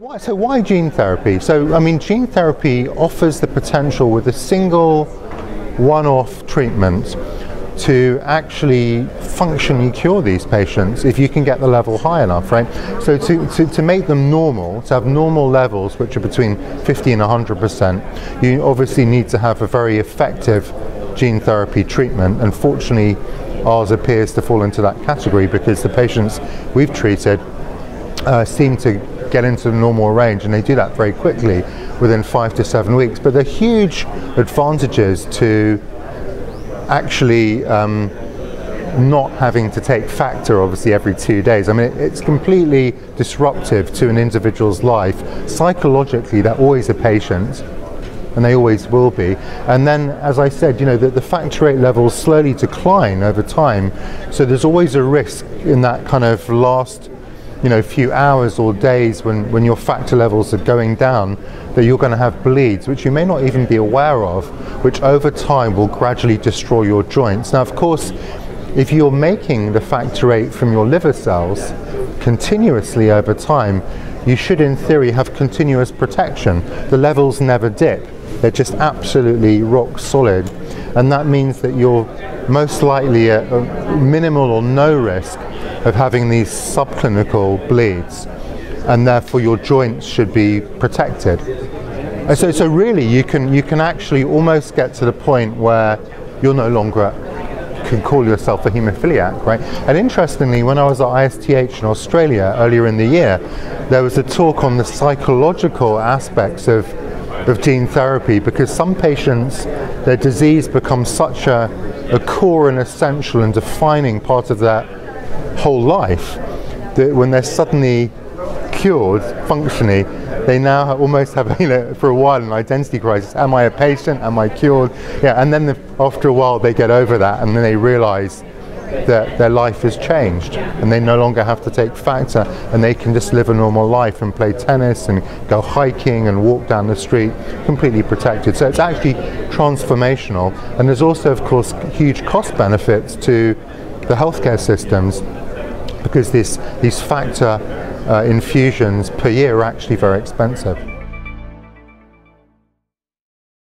Why, so why gene therapy? So I mean, gene therapy offers the potential with a single one-off treatment to actually functionally cure these patients if you can get the level high enough, right? So to, to, to make them normal, to have normal levels which are between 50 and 100%, you obviously need to have a very effective gene therapy treatment. Unfortunately, ours appears to fall into that category because the patients we've treated uh, seem to get into the normal range and they do that very quickly within five to seven weeks. But there are huge advantages to actually um, not having to take factor obviously every two days. I mean, it's completely disruptive to an individual's life. Psychologically, they're always a patient and they always will be. And then, as I said, you know, the, the factor VIII levels slowly decline over time. So there's always a risk in that kind of last you know, a few hours or days when, when your factor levels are going down that you're going to have bleeds, which you may not even be aware of, which over time will gradually destroy your joints. Now, of course, if you're making the factor 8 from your liver cells continuously over time, you should in theory have continuous protection. The levels never dip. They're just absolutely rock solid. And that means that you're most likely at minimal or no risk of having these subclinical bleeds and therefore your joints should be protected. So, so really you can, you can actually almost get to the point where you're no longer can call yourself a haemophiliac, right? And interestingly, when I was at ISTH in Australia earlier in the year, there was a talk on the psychological aspects of, of gene therapy because some patients, their disease becomes such a, a core and essential and defining part of their whole life that when they're suddenly cured functionally, they now almost have, you know, for a while an identity crisis. Am I a patient? Am I cured? Yeah, and then the, after a while they get over that and then they realize that their life has changed and they no longer have to take factor and they can just live a normal life and play tennis and go hiking and walk down the street completely protected. So it's actually transformational and there's also of course huge cost benefits to the healthcare systems because this, these factor uh, infusions per year are actually very expensive.